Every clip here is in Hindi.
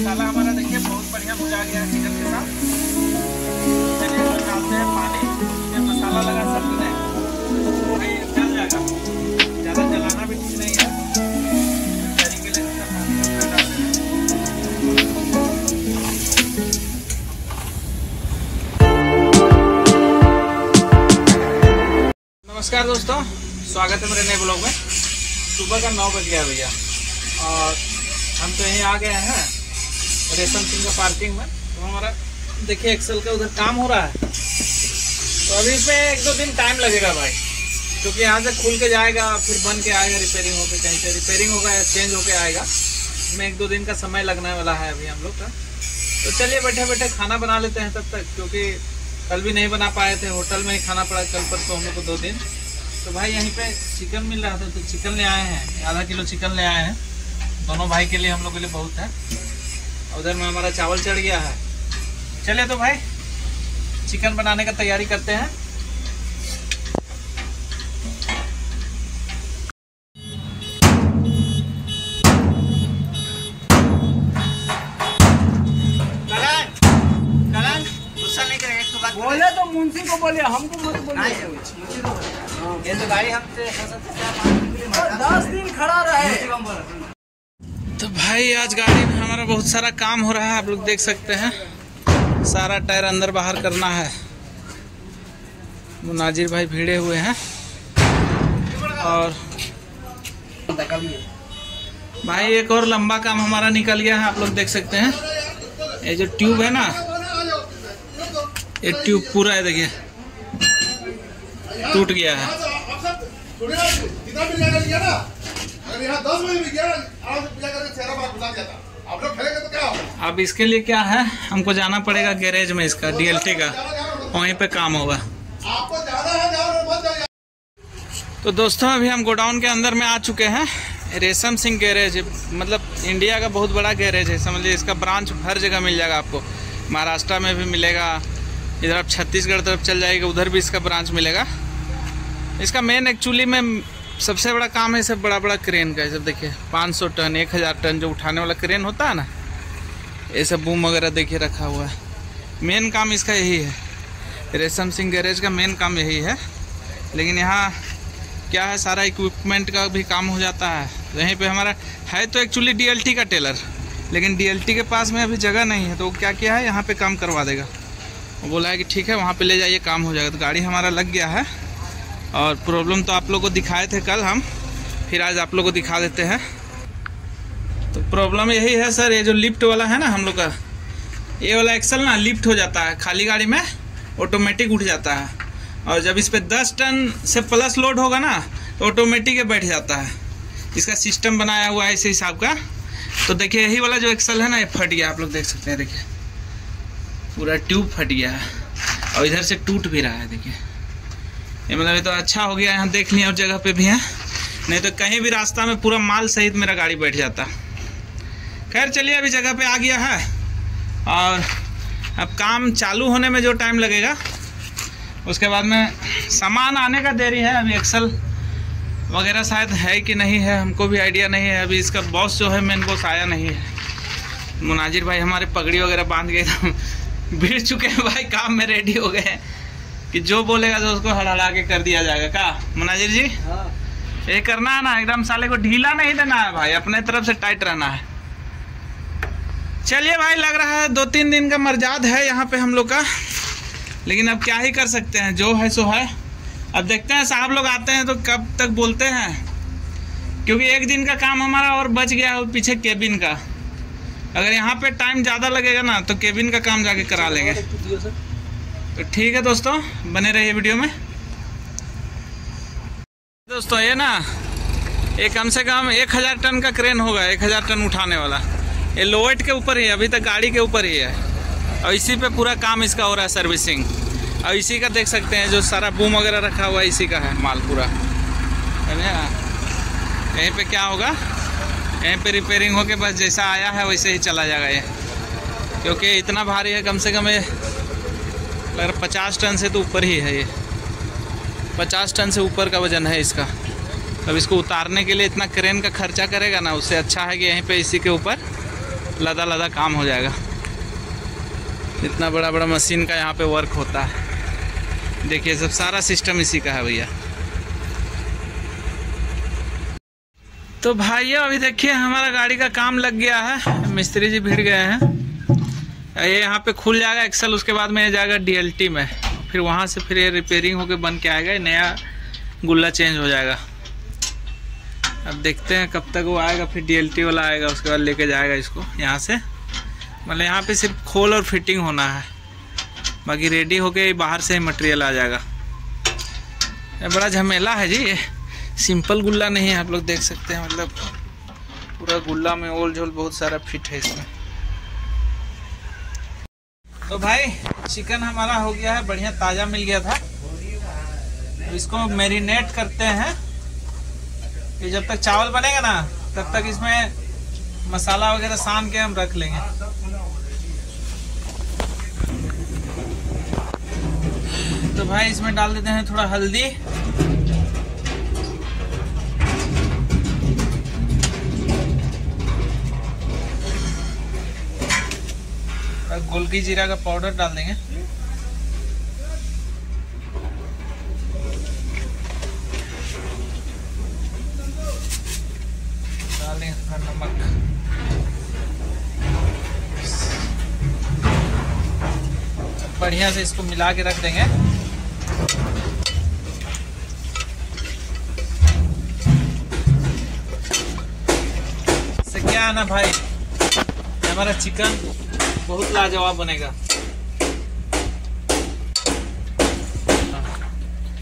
मसाला हमारा देखिए बहुत बढ़िया भुजा गया है चिकन के साथ। चलिए इसमें डालते हैं पानी। ये मसाला लगा सकते हैं भाई जल जाएगा। ज़्यादा जलाना भी ठीक नहीं है। नमस्कार दोस्तों, स्वागत है मेरे नए ब्लॉग में। सुबह का नौ बज गया भैया। और हम तो यहीं आ गए हैं। रेशम सिंह का पार्किंग में। तो हमारा, देखिए एक्सेल का उधर काम हो रहा है। तो अभी इसमें एक दो दिन टाइम लगेगा भाई। क्योंकि यहाँ से खुल के जाएगा, फिर बन के आएगा रिपेयरिंग होकर कहीं से रिपेयरिंग होगा या चेंज होके आएगा। इसमें एक दो दिन का समय लगने वाला है अभी हम लोग का। तो चलिए बैठे बैठे खाना बना लेते हैं तब तक, क्योंकि कल भी नहीं बना पाए थे। होटल में ही खाना पड़ा, कल पर तो हम लोग को दो दिन। तो भाई, यहीं पे चिकन मिल रहा था तो चिकन ले आए हैं। आधा किलो चिकन ले आए हैं। दोनों भाई के लिए हम लोग के लिए बहुत है। उधर में हमारा चावल चढ़ गया है। चले तो भाई चिकन बनाने का तैयारी करते हैं। तो बात बोले तो मुंशी को बोले हमको मत बोलिए। ये तो गाड़ी हमसे दस दिन खड़ा रहे। भाई, आज गाड़ी में हमारा बहुत सारा काम हो रहा है, आप लोग देख सकते हैं। सारा टायर अंदर बाहर करना है। मुनाजिर भाई भिड़े हुए हैं। और भाई, एक और लंबा काम हमारा निकल गया है, आप लोग देख सकते हैं। ये जो ट्यूब है ना, ये ट्यूब पूरा है, देखिए। टूट गया है। यहाँ दस बजे मिल गया आराम से पूजा करके चेहरा बार बुला जाता आप लोग खेलेंगे तो क्या होगा? अब इसके लिए क्या है? हमको जाना पड़ेगा गैरेज में इसका डीएलटी का। वहीं पे काम होगा। आपको जाना है जाओ तो दोस्तों अभी हम गोडाउन के अंदर में आ चुके हैं। रेशम सिंह गैरेज मतलब इंडिया का बहुत बड़ा गैरेज है। समझ लीजिए इसका ब्रांच हर जगह मिल जाएगा आपको। महाराष्ट्र में भी मिलेगा इधर आप छत्तीसगढ़ तरफ़ चल जाएगा उधर भी इसका ब्रांच मिलेगा। इसका मेन एक्चुअली में सबसे बड़ा काम है सब बड़ा बड़ा क्रेन का ये सब देखिए 500 टन 1000 टन जो उठाने वाला क्रेन होता है ना ये सब बूम वगैरह देखिए रखा हुआ है। मेन काम इसका यही है। रेशम सिंह गैरेज का मेन काम यही है। लेकिन यहाँ क्या है, सारा इक्विपमेंट का भी काम हो जाता है। यहीं पे हमारा, है तो एक्चुअली डीएलटी का टेलर लेकिन डीएलटी के पास में अभी जगह नहीं है तो क्या किया है, यहाँ पे काम करवा देगा। वो बोला है कि ठीक है, वहाँ पे ले जाइए, काम हो जाएगा। तो गाड़ी हमारा लग गया है। और प्रॉब्लम तो आप लोग को दिखाए थे कल हम, फिर आज आप लोग को दिखा देते हैं। तो प्रॉब्लम यही है सर, ये जो लिफ्ट वाला है ना हम लोग का, ये वाला एक्सल ना लिफ्ट हो जाता है, खाली गाड़ी में ऑटोमेटिक उठ जाता है। और जब इस पर दस टन से प्लस लोड होगा ना तो ऑटोमेटिक बैठ जाता है। इसका सिस्टम बनाया हुआ है इस हिसाब का। तो देखिए, यही वाला जो एक्सल है ना, ये फट गया, आप लोग देख सकते हैं, देखिए। पूरा ट्यूब फट गया है, और इधर से टूट भी रहा है, देखिए। ये मतलब ये तो अच्छा हो गया, यहाँ देख लिया और जगह पे भी है। नहीं तो कहीं भी रास्ता में पूरा माल सहित मेरा गाड़ी बैठ जाता। खैर, चलिए अभी जगह पे आ गया है। और अब काम चालू होने में जो टाइम लगेगा, उसके बाद में सामान आने का देरी है। अभी एक्सल वगैरह शायद है कि नहीं है, हमको भी आइडिया नहीं है। अभी इसका बॉस जो है, मेन बॉस आया नहीं है। मुनाजिर भाई हमारे पगड़ी वगैरह बाँध के एकदम भिड़ चुके हैं भाई, काम में रेडी हो गए हैं। कि जो बोलेगा तो उसको हड़हड़ा के कर दिया जाएगा। का? मुनाजिर जी? ये करना है ना एकदम साले को ढीला नहीं देना है भाई अपने तरफ़ से टाइट रहना है। चलिए भाई लग रहा है दो तीन दिन का मर्जाद है यहाँ पे हम लोग का। लेकिन अब क्या ही कर सकते हैं जो है सो है। अब देखते हैं साहब लोग आते हैं तो कब तक बोलते हैं। क्योंकि एक दिन का काम हमारा और बच गया है पीछे केबिन का। अगर यहाँ पे टाइम ज़्यादा लगेगा ना तो केबिन का काम जाके करा लेंगे। तो ठीक है दोस्तों, बने रहिए वीडियो में। दोस्तों, ये ना, ये कम से कम एक हज़ार टन का क्रेन होगा, एक हज़ार टन उठाने वाला। ये लोवेट के ऊपर ही है, अभी तक गाड़ी के ऊपर ही है। और इसी पे पूरा काम इसका हो रहा है सर्विसिंग। और इसी का देख सकते हैं, जो सारा बूम वगैरह रखा हुआ है, इसी का है माल पूरा। यहीं पे क्या होगा? यहीं पे रिपेयरिंग होके बस जैसा आया है, वैसे ही चला जाएगा ये। क्योंकि इतना भारी है, कम से कम ये लग रहा पचास टन से तो ऊपर ही है ये। पचास टन से ऊपर का वज़न है इसका। अब इसको उतारने के लिए इतना क्रेन का खर्चा करेगा ना, उससे अच्छा है कि यहीं पे इसी के ऊपर लदा लदा काम हो जाएगा। इतना बड़ा बड़ा मशीन का यहाँ पे वर्क होता है। देखिए, सब सारा सिस्टम इसी का है भैया। तो भाइयों, अभी देखिए, हमारा गाड़ी का काम लग गया है। मिस्त्री जी भिड़ गए हैं। ये यहाँ पे खुल जाएगा एक्सल उसके बाद में ये जाएगा डीएलटी में। फिर वहाँ से फिर ये रिपेयरिंग होके बन के आएगा नया गुल्ला चेंज हो जाएगा। अब देखते हैं कब तक वो आएगा, फिर डीएलटी वाला आएगा, उसके बाद लेके जाएगा इसको यहाँ से। मतलब यहाँ पे सिर्फ़ खोल और फिटिंग होना है। बाकी रेडी होके बाहर से ही मटेरियल आ जाएगा। ये बड़ा झमेला है जी सिंपल गुल्ला नहीं है, आप लोग देख सकते हैं मतलब पूरा गुल्ला में ओल झोल बहुत सारा फिट है इसमें। तो भाई चिकन हमारा हो गया है, बढ़िया ताज़ा मिल गया था। तो इसको मैरिनेट करते हैं। ये जब तक चावल बनेगा ना, तब तक इसमें मसाला वगैरह सान के हम रख लेंगे। तो भाई, इसमें डाल देते हैं थोड़ा हल्दी। और गोलकी जीरा का पाउडर डाल देंगे नमक। बढ़िया से इसको मिला के रख देंगे। से क्या है ना भाई? हमारा चिकन बहुत लाजवाब बनेगा।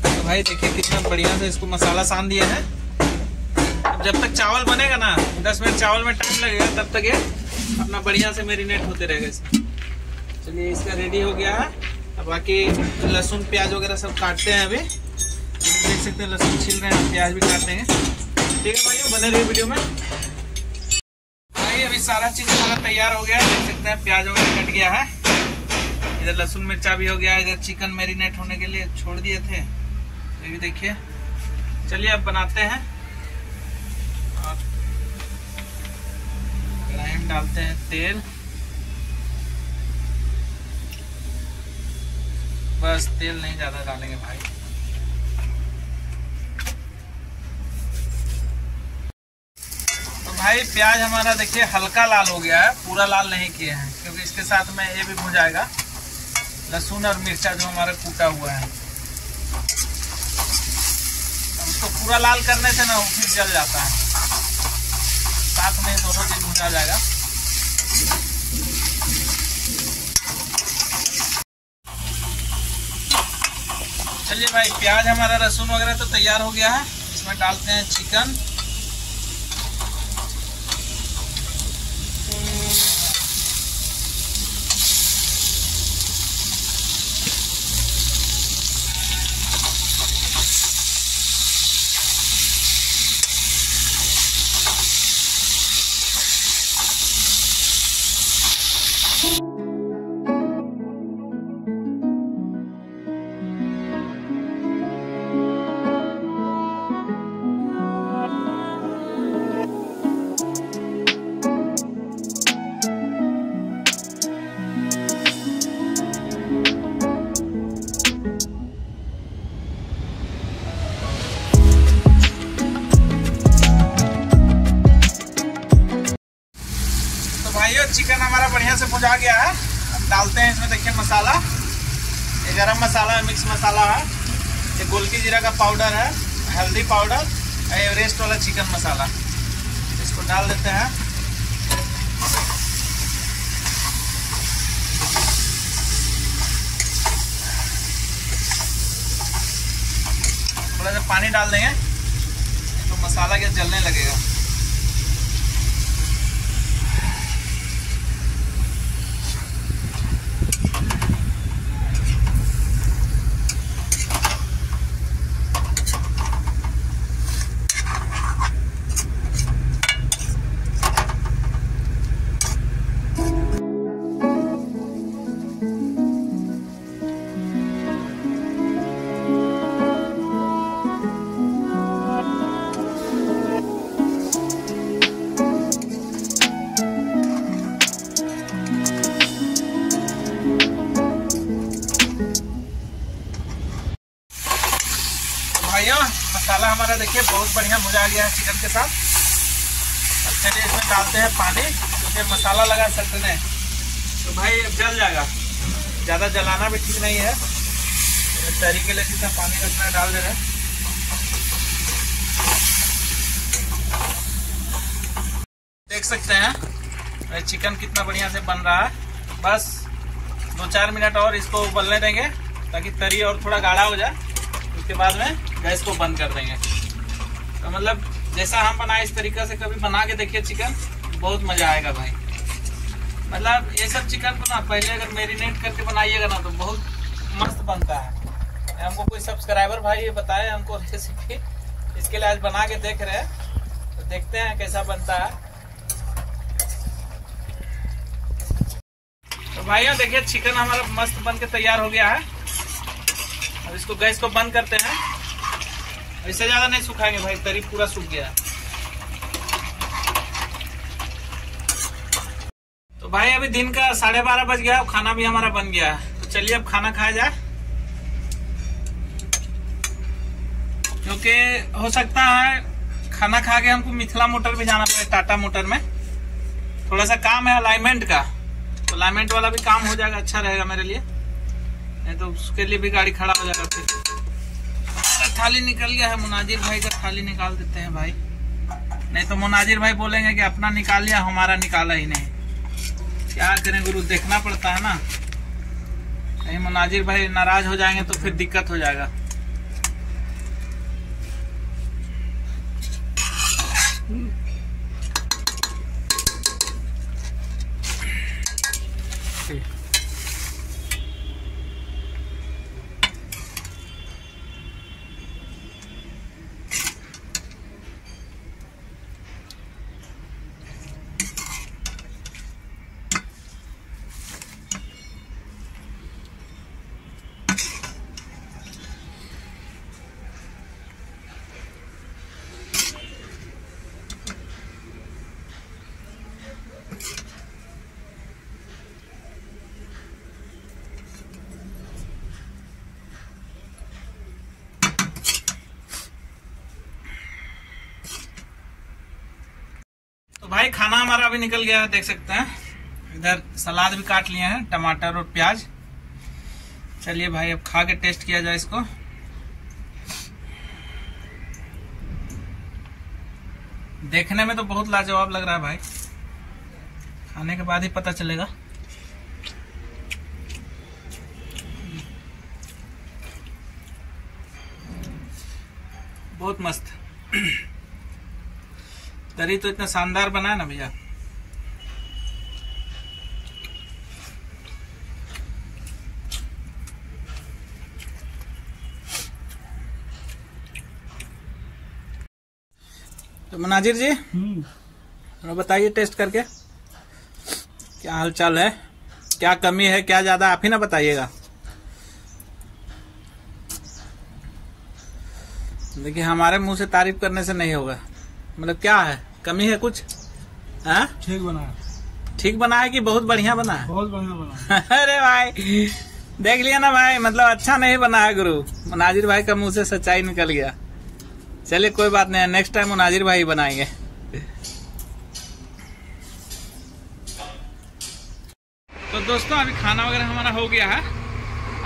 तो भाई देखिए कितना बढ़िया से इसको मसाला सान दिया है। जब तक चावल बनेगा ना, दस मिनट चावल में टाइम लगेगा, तब तक ये अपना बढ़िया से मेरीनेट होते रहेगा इसमें। चलिए, इसका रेडी हो गया है। अब बाकी लहसुन, प्याज वगैरह सब काटते हैं अभी। देख सकते हैं, लहसुन छिल रहे हैं, प्याज भी काटते हैं। ठीक है भाई बने रहिए वीडियो में। अभी सारा चीज़ हमारा तैयार हो गया देख सकते हैं, प्याज वगैरह कट गया है। इधर लहसुन मिर्चा भी हो गया, इधर चिकन मैरिनेट होने के लिए छोड़ दिए थे। ये भी देखिए। चलिए, अब बनाते हैं। में डालते हैं तेल। बस, तेल नहीं ज़्यादा डालेंगे भाई। भाई, प्याज हमारा देखिए हल्का लाल हो गया है, पूरा लाल नहीं किए हैं, क्योंकि इसके साथ में ये भी भुन जाएगा। लहसुन और मिर्चा जो हमारा कूटा हुआ है। उसको पूरा लाल करने से ना फिर जल जाता है। साथ में दोनों चीज़ भुना जाएगा। चलिए भाई, प्याज हमारा लहसुन वगैरह तो तैयार हो गया है। इसमें डालते हैं चिकन। से भुजा गया है। अब डालते हैं इसमें, देखिए, मसाला। ये गरम मसाला है मिक्स मसाला है। ये गोलकी जीरा का पाउडर है हल्दी पाउडर और एवरेस्ट वाला चिकन मसाला। इसको डाल देते हैं। थोड़ा सा पानी डाल देंगे तो मसाला क्या जलने लगेगा। मज़ा गया है चिकन के साथ। अब चलिए इसमें डालते हैं पानी। क्योंकि मसाला लगा सकते हैं। तो भाई, अब जल जाएगा। ज़्यादा जलाना भी ठीक नहीं है। तो तरी के लिए जितना पानी रखना डाल दे रहे हैं। देख सकते हैं चिकन कितना बढ़िया से बन रहा है। बस दो चार मिनट और इसको उबलने देंगे, ताकि तरी और थोड़ा गाढ़ा हो जाए। उसके बाद में गैस को बंद कर देंगे। तो मतलब जैसा हम बनाए इस तरीके से कभी बना के देखिए चिकन बहुत मज़ा आएगा भाई। मतलब ये सब चिकन को ना पहले अगर मेरीनेट करके बनाइएगा ना तो बहुत मस्त बनता है। हमको कोई सब्सक्राइबर भाई ये बताए, हमको रेसिपी इसके लिए आज बना के देख रहे हैं। तो देखते हैं कैसा बनता है। तो भाइयों, देखिए चिकन हमारा मस्त बन के तैयार हो गया है। अब इसको गैस को बंद करते हैं। इससे ज़्यादा नहीं सुखाएँगे भाई, तरी पूरा सूख गया। तो भाई, अभी दिन का साढ़े बारह बज गया खाना भी हमारा बन गया तो चलिए, अब खाना खाया जाए। क्योंकि हो सकता है, खाना खा के हमको मिथिला मोटर भी जाना पड़े, टाटा मोटर में। थोड़ा सा काम है अलाइनमेंट का। तो अलाइनमेंट वाला भी काम हो जाएगा अच्छा रहेगा मेरे लिए। नहीं तो उसके लिए भी गाड़ी खड़ा हो जाएगा फिर। थाली निकल गया है, मुनाजिर भाई का थाली निकाल देते हैं भाई। नहीं तो मुनाजिर भाई बोलेंगे कि अपना निकाल लिया, हमारा निकाला ही नहीं। क्या करें गुरु, देखना पड़ता है ना। कहीं मुनाजिर भाई नाराज़ हो जाएँगे तो फिर दिक्कत हो जाएगा तो भाई खाना हमारा अभी निकल गया है, देख सकते हैं। इधर सलाद भी काट लिए हैं, टमाटर और प्याज। चलिए भाई, अब खा के टेस्ट किया जाए इसको। देखने में तो बहुत लाजवाब लग रहा है भाई। खाने के बाद ही पता चलेगा। बहुत मस्त। तरी तो इतना शानदार बना है ना भैया? तो मनाजिर जी थोड़ा बताइए टेस्ट करके क्या हालचाल है? क्या कमी है क्या ज़्यादा आप ही ना बताइएगा। देखिए हमारे मुँह से तारीफ़ करने से नहीं होगा। मतलब क्या है? कमी है कुछ? हाँ? ठीक बना है। ठीक बना है कि बहुत बढ़िया बना है? बहुत बढ़िया बना अरे भाई देख लिया ना भाई मतलब अच्छा नहीं बना है गुरु। मुनाजिर भाई का मुँह से सच्चाई निकल गया। चलिए कोई बात नहीं नेक्स्ट टाइम मुनाजिर भाई बनाएँगे। तो दोस्तों अभी खाना वगैरह हमारा हो गया है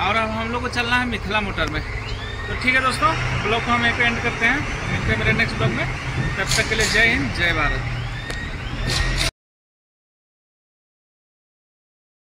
और अब हम लोग को चलना है मिथिला मोटर में। तो ठीक है दोस्तों ब्लॉग को हम यहीं पे एंड करते हैं। मिलते हैं मेरे नेक्स्ट ब्लॉग में। तब तक के लिए जय हिंद जय भारत।